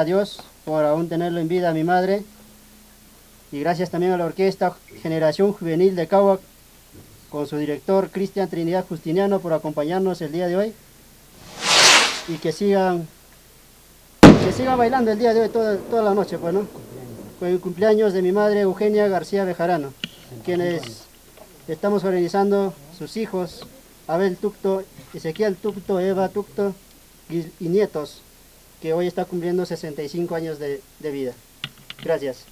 a Dios por aún tenerlo en vida mi madre. Y gracias también a la Orquesta Generación Juvenil de Cahuac con su director Cristian Trinidad Justiniano por acompañarnos el día de hoy. Y que sigan que sigan bailando el día de hoy toda, toda la noche pues no con el cumpleaños de mi madre Eugenia García Bejarano quienes estamos organizando sus hijos Abel Tucto, Ezequiel Tucto, Eva Tucto y nietos que hoy está cumpliendo 65 años de, de vida. Gracias.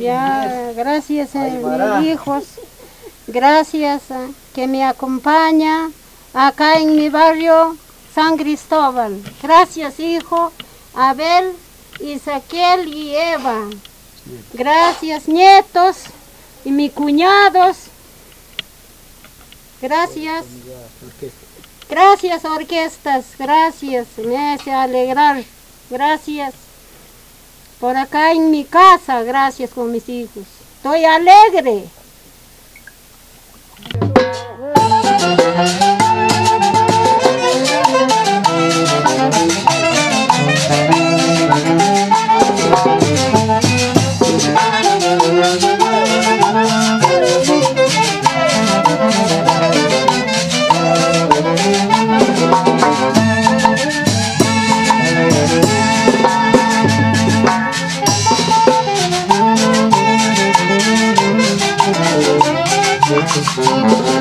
Ya, gracias a mis hijos, gracias que me acompaña acá en mi barrio San Cristóbal. Gracias, hijo, Abel, Isaquiel y Eva. Gracias, nietos y mis cuñados. Gracias. Gracias, orquestas. Gracias, me hace alegrar. Gracias. Por acá en mi casa, gracias con mis hijos. Estoy alegre. Thank you. Thank you.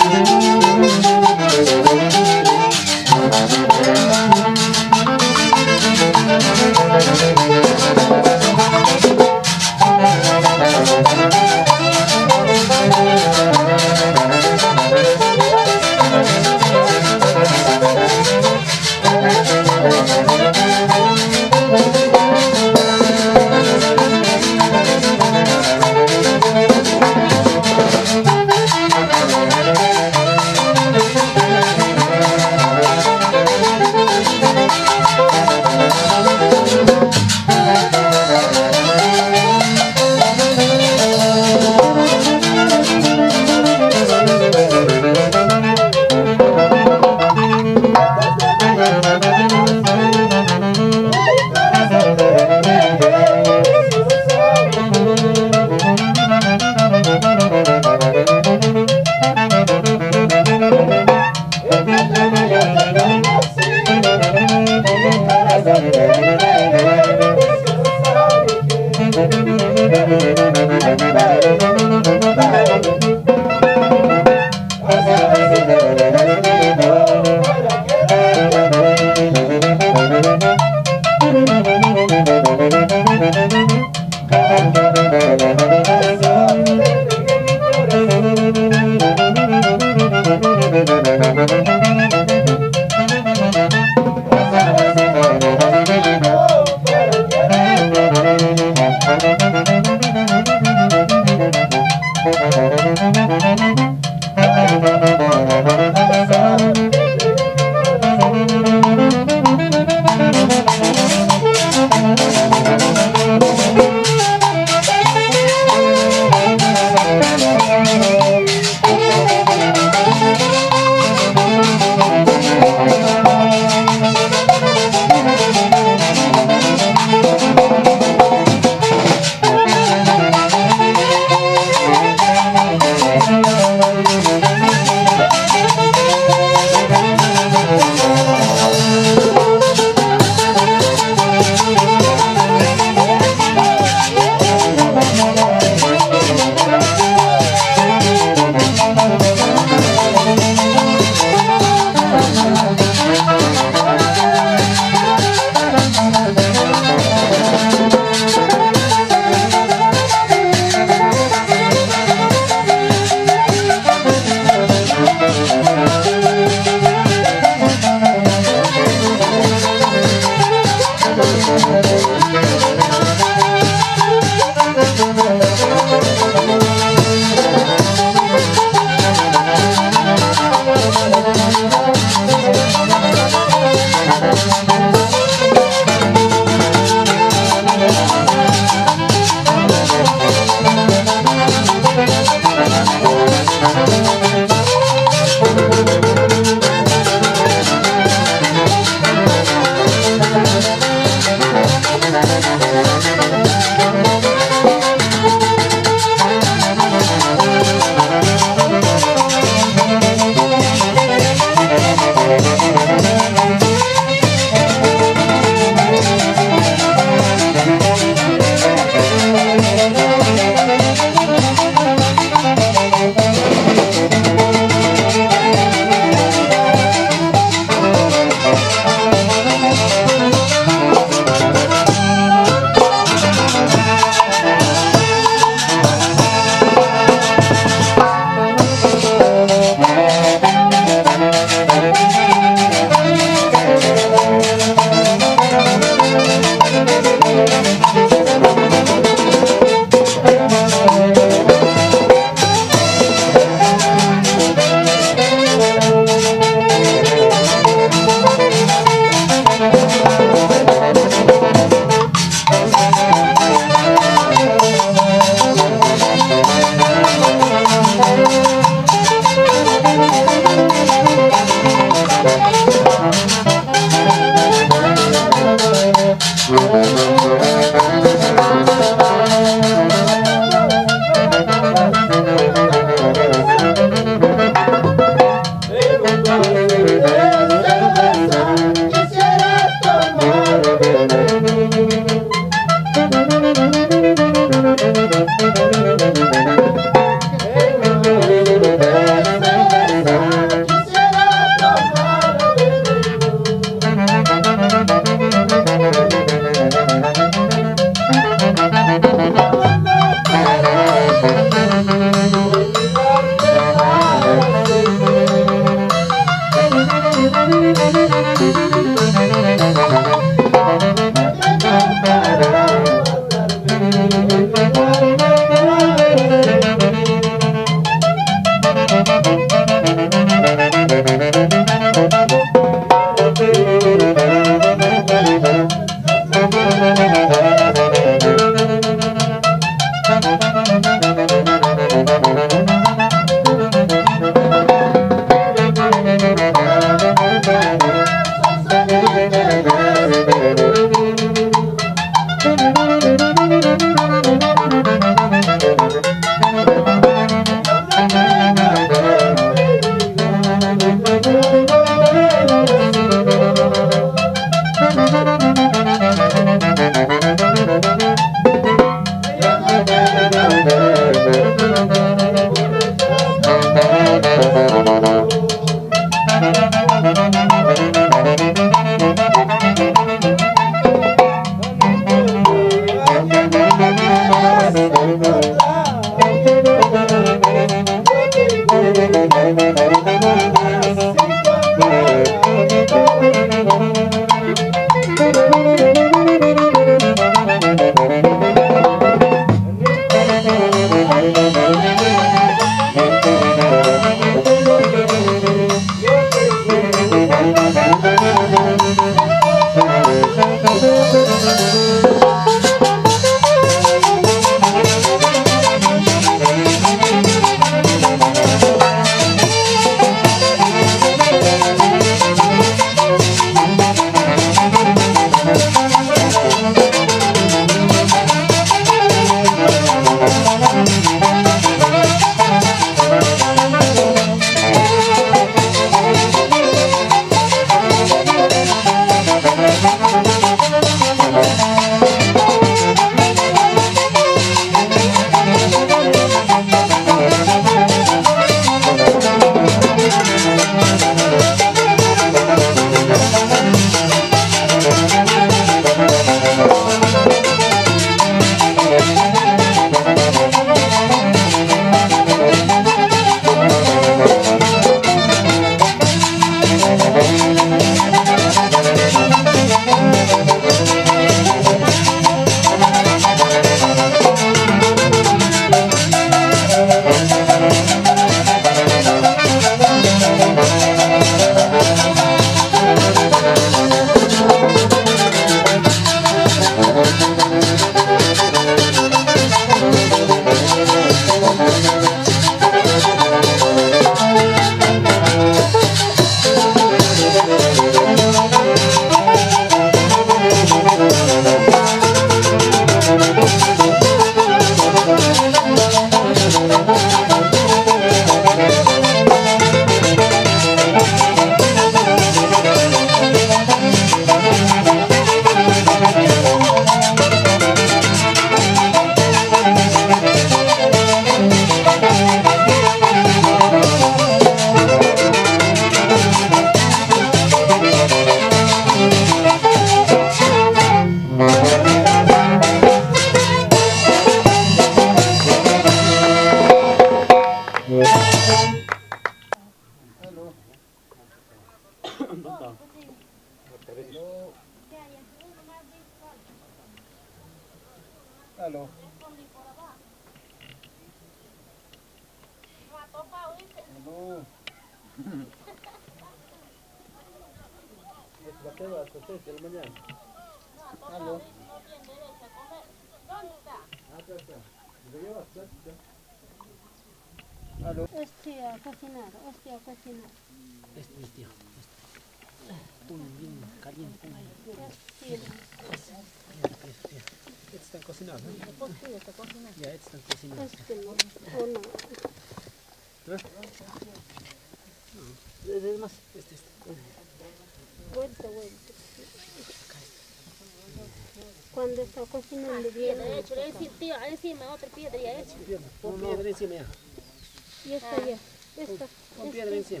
Y esta ya. Esta, Pon piedra encima.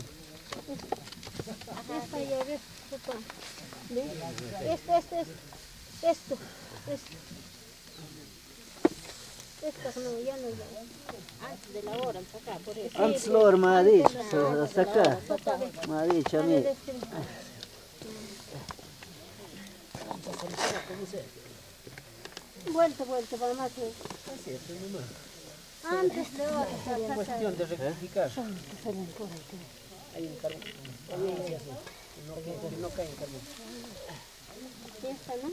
esta ya, ves, papá. ¿Ve? Esto, esto, esto. Esto, esto. Esta no, ya no va. Antes de la hora, acá, por eso. Antes lo armadillo, hasta acá. Armadillo, a mí. Vuelta, vuelta, para más. que- Así es, es nomás. Antes de acá. Cuestión de rectificar. Hay un carbón. No, cae en carbón. Y esta, ¿no?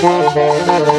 Thank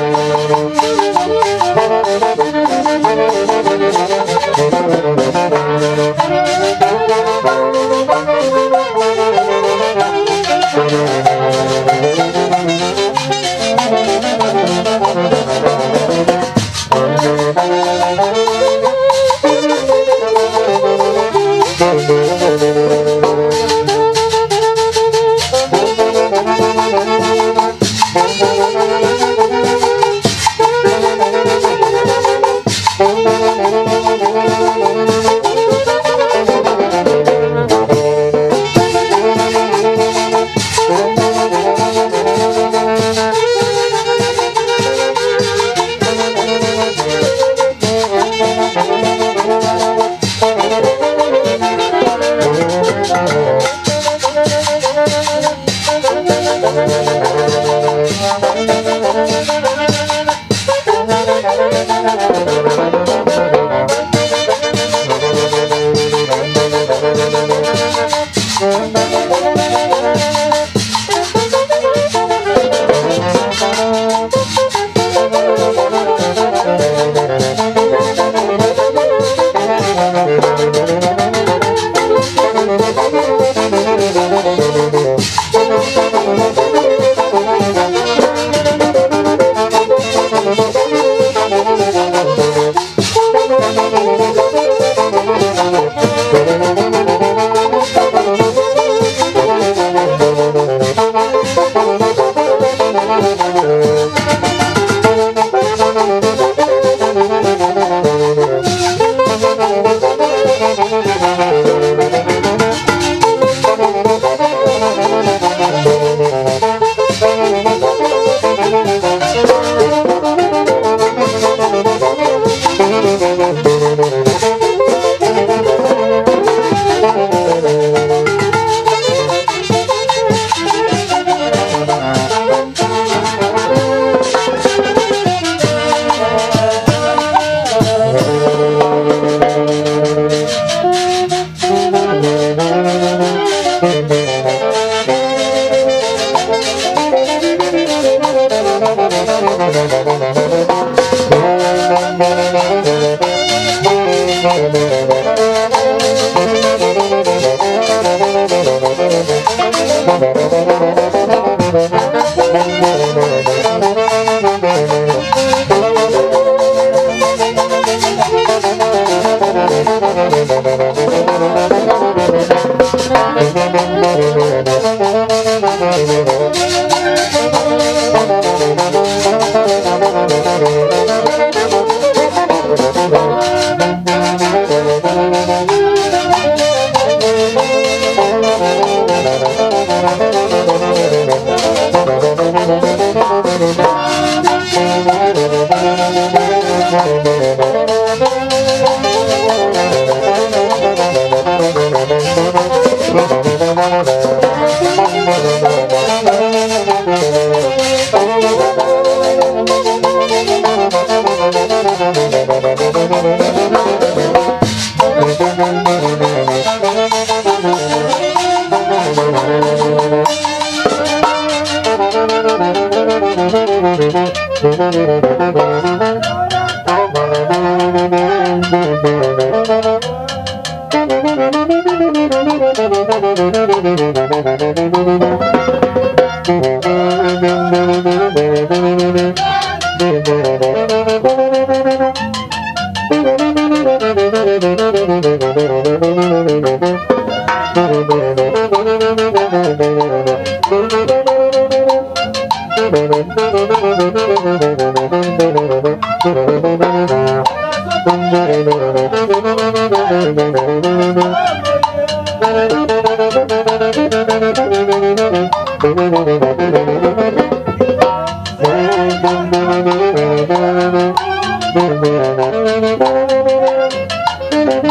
Thank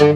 you.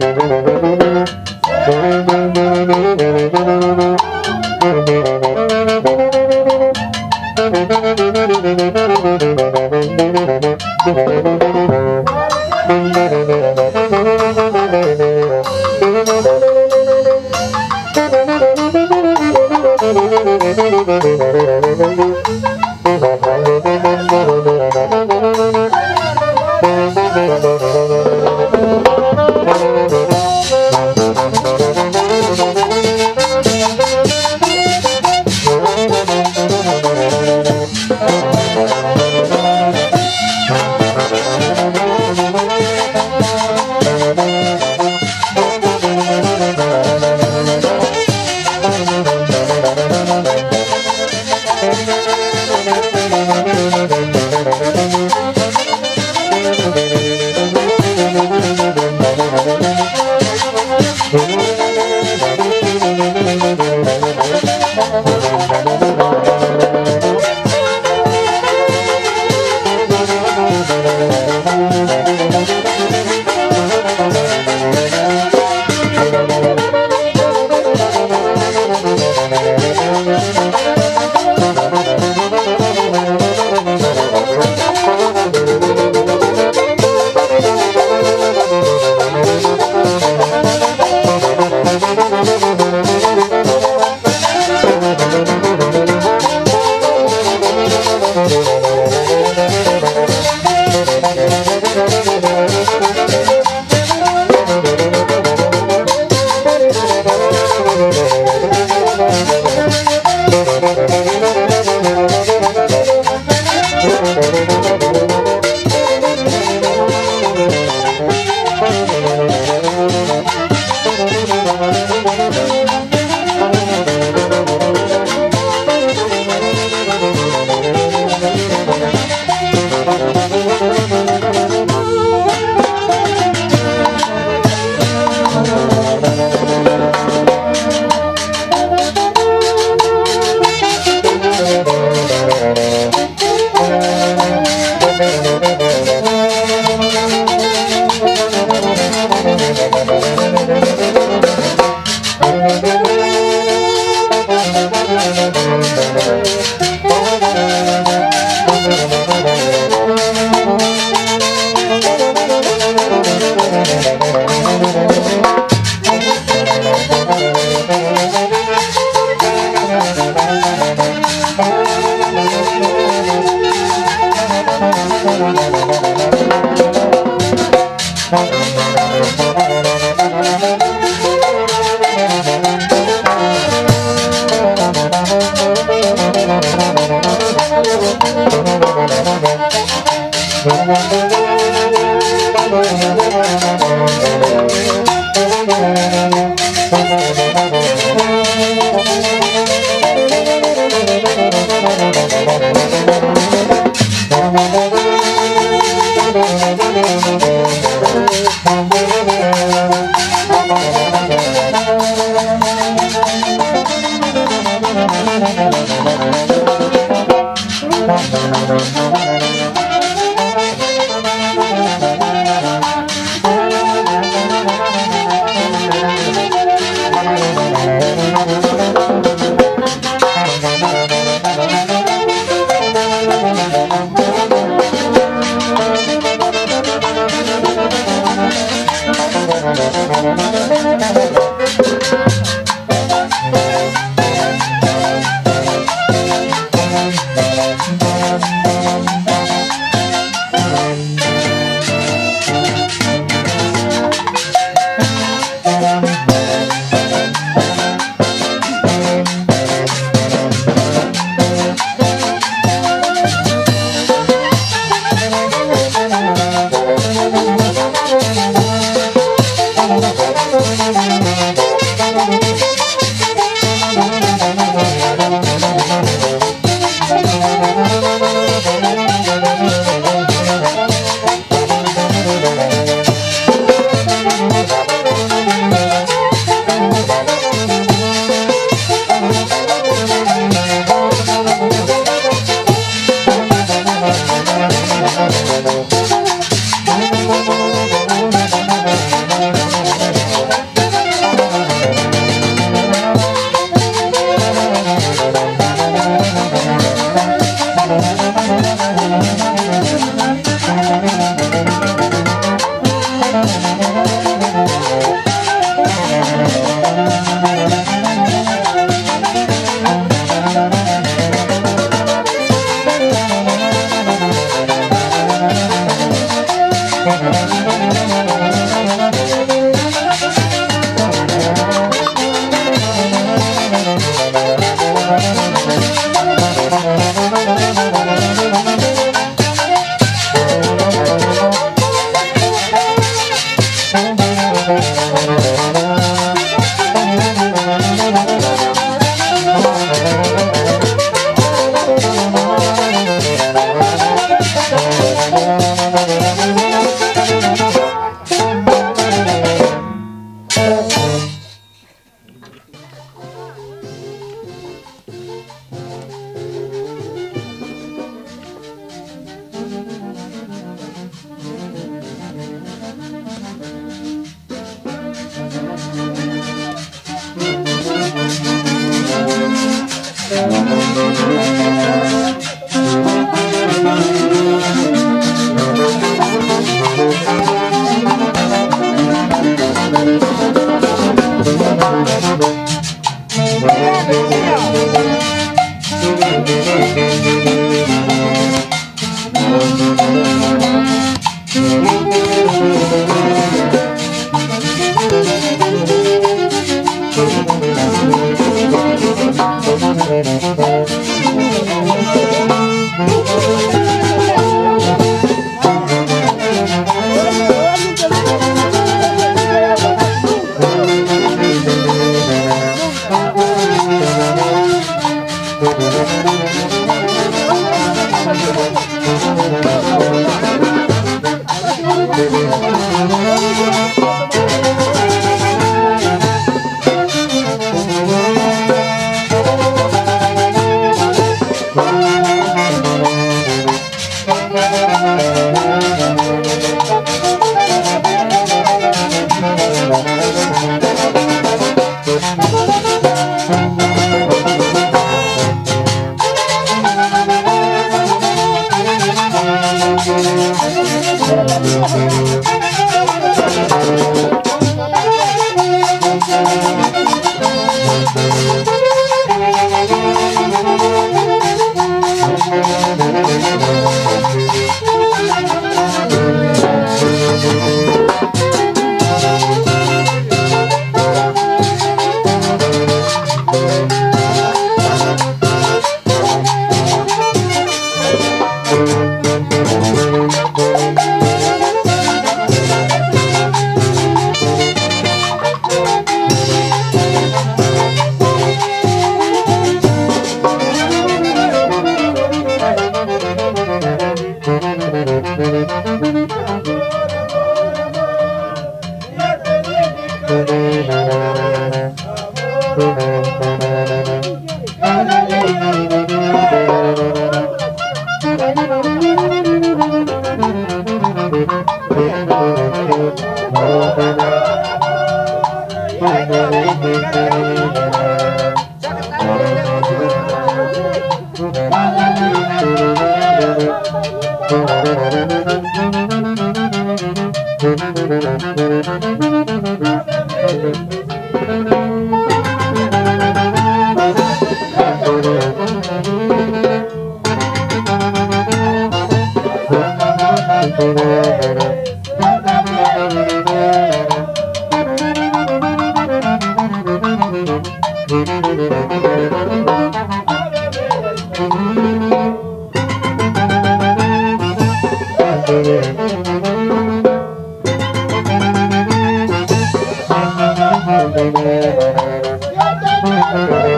Thank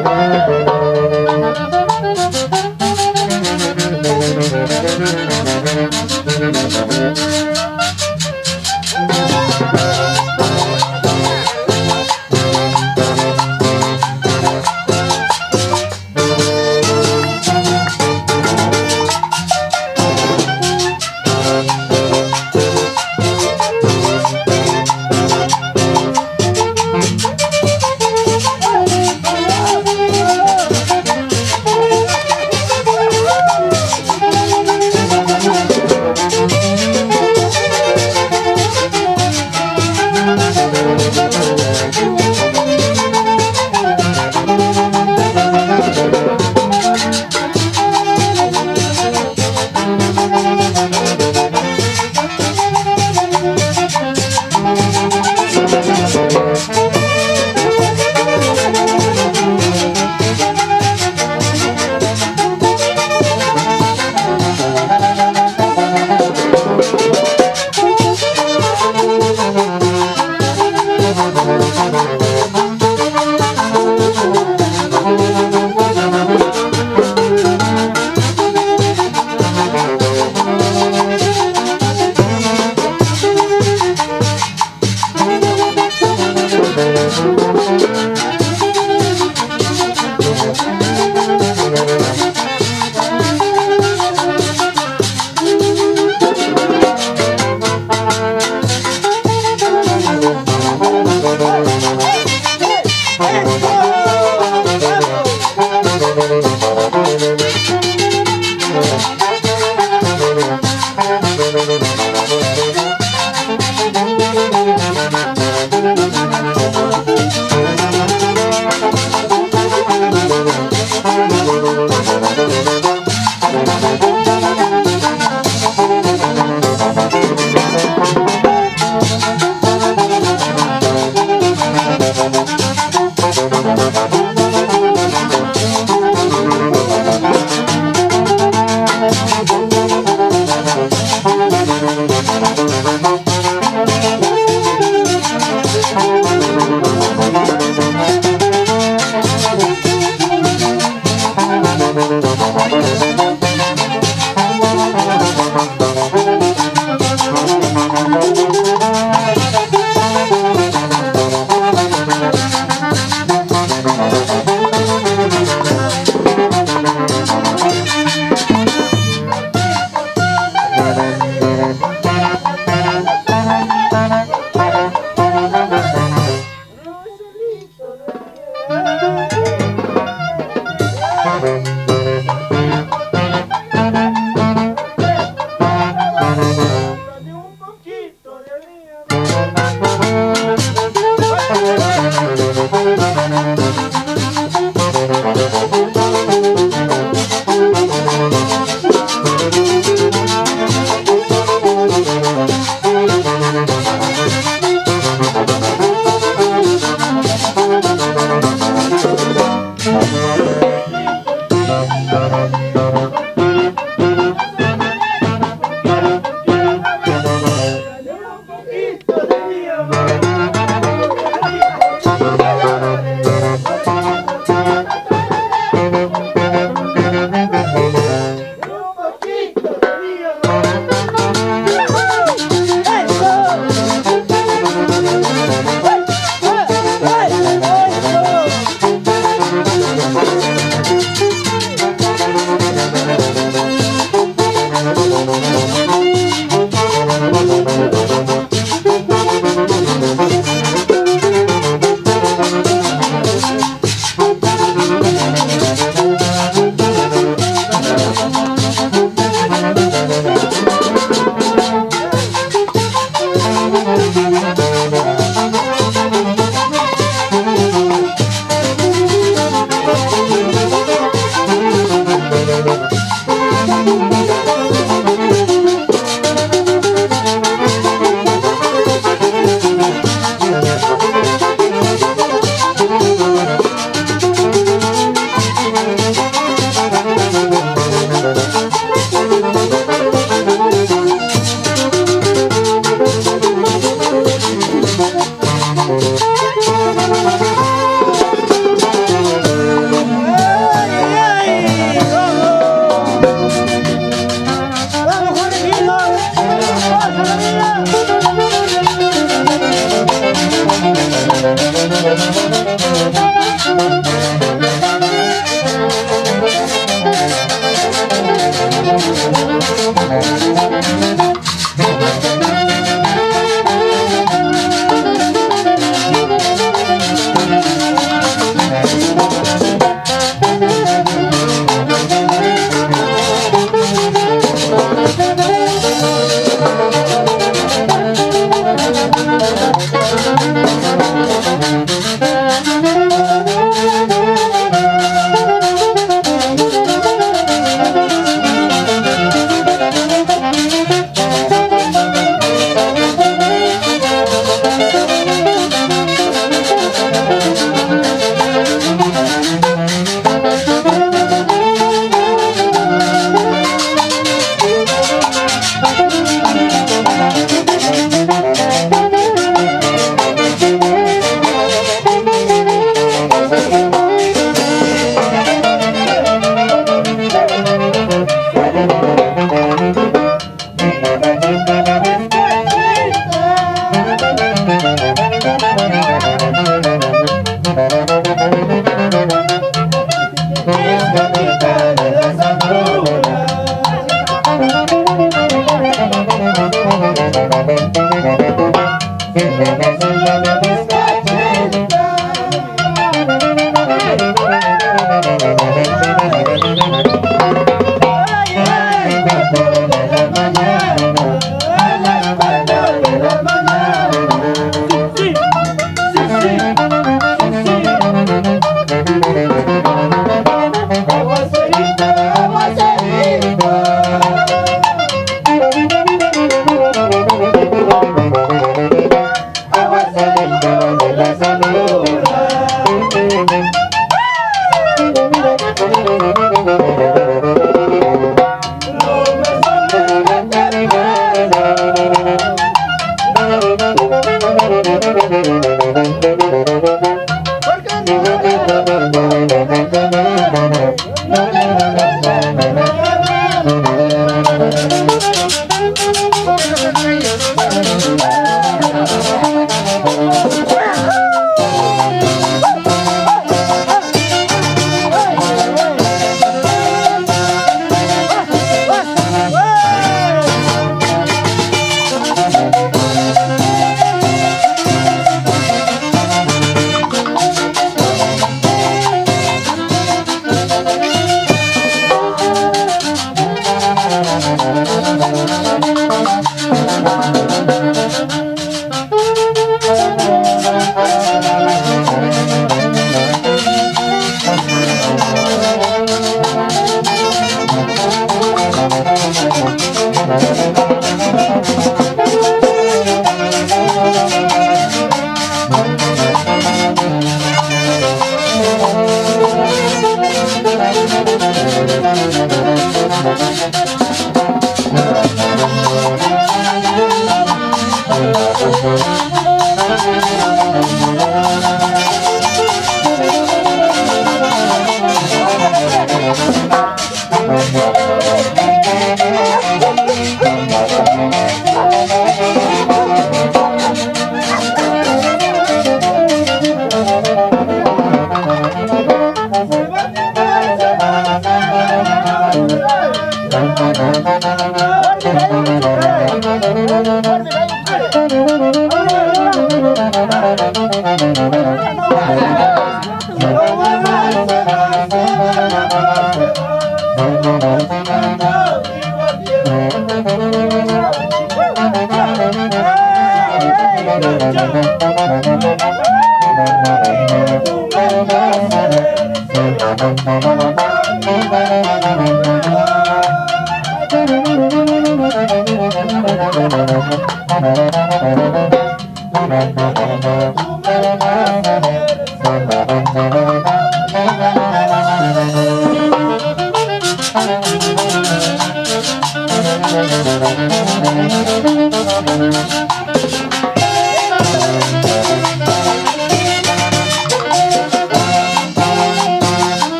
Thank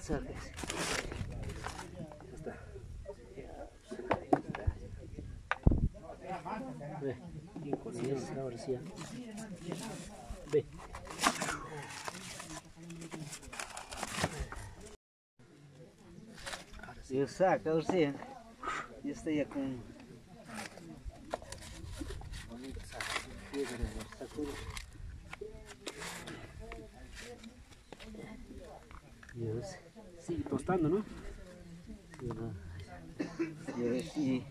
Saca. Está. Ve, sí, es, ahora sí. Ve. Eu saco, eu tudo. Dios. Tostando, ¿no? Sí, sí.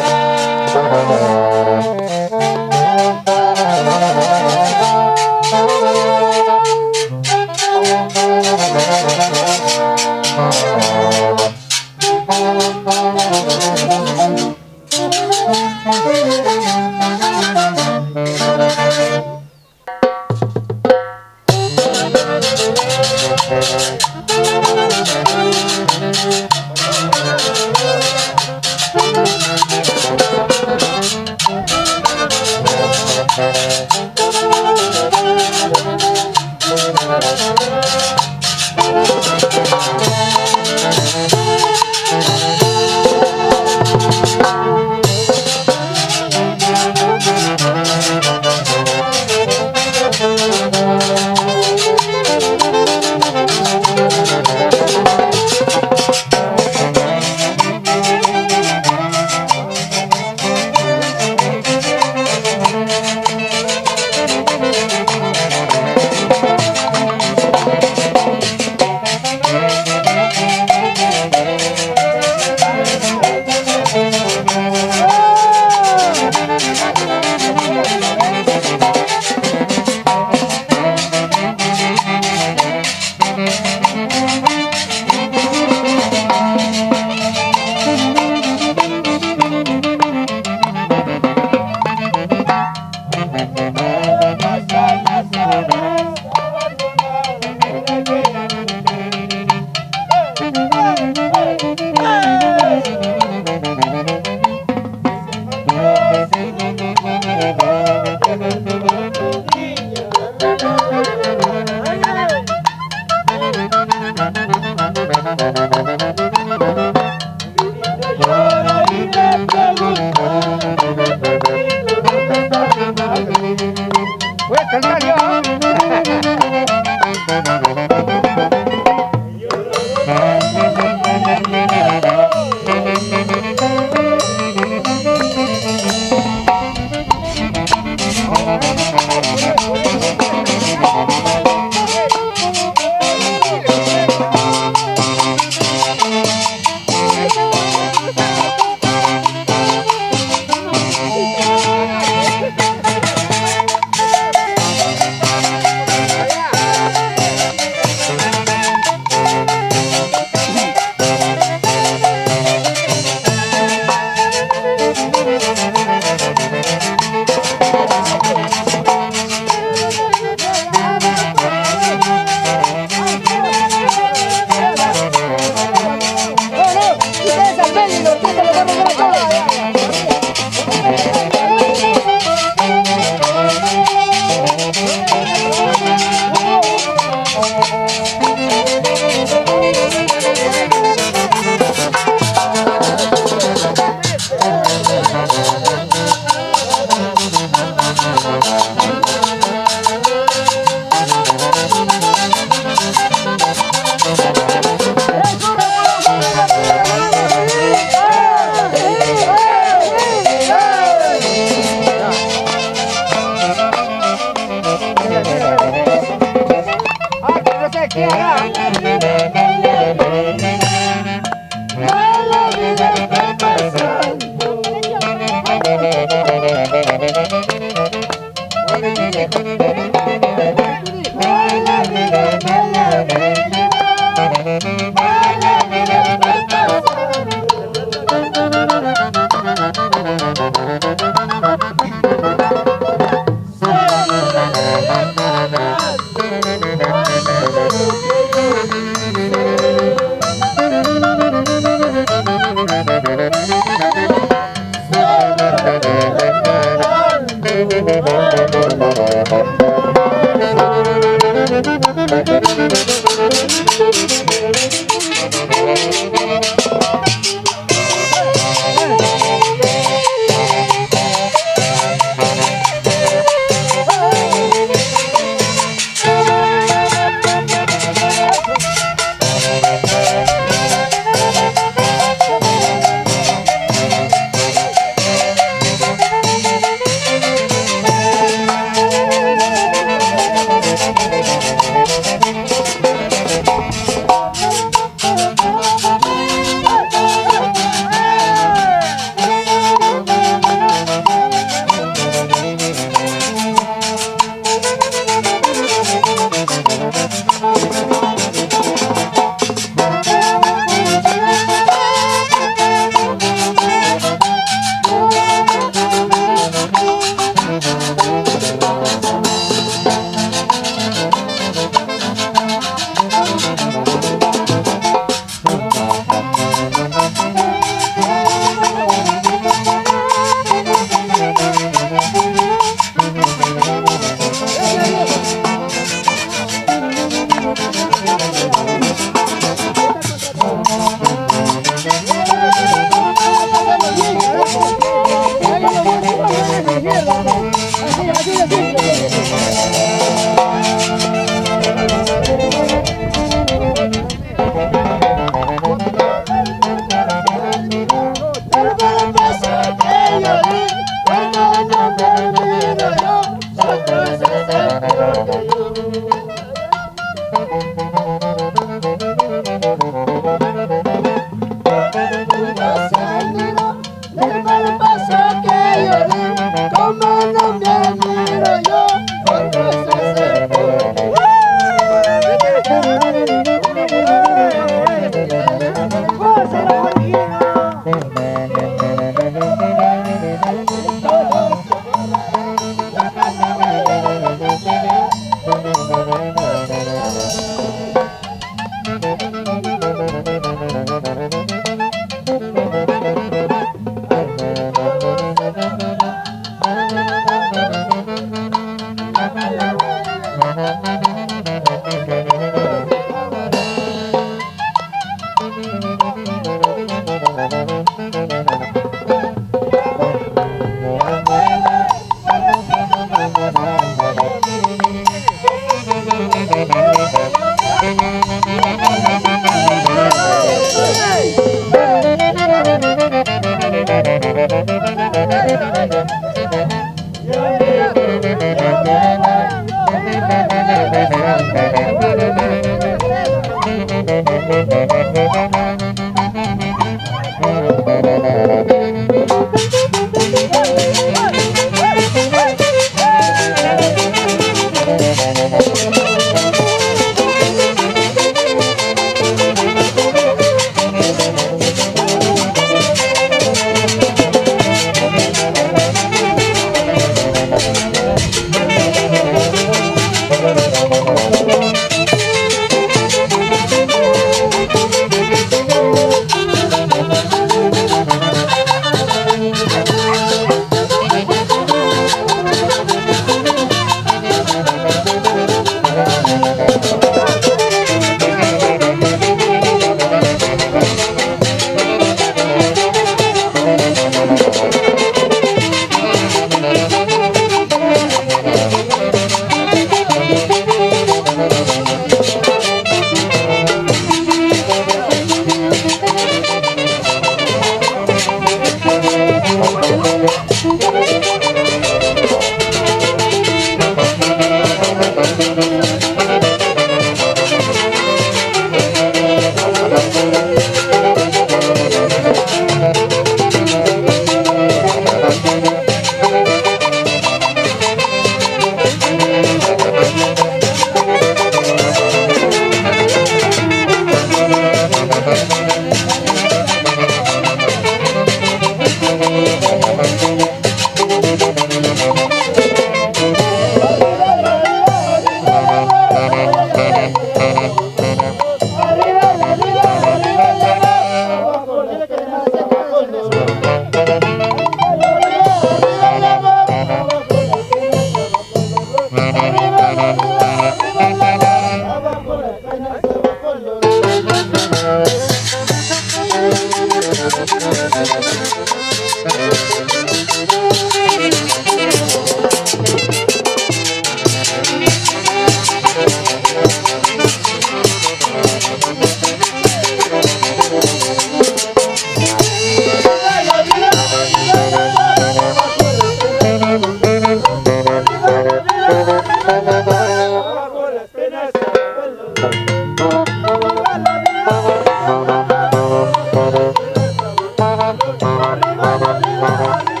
Thank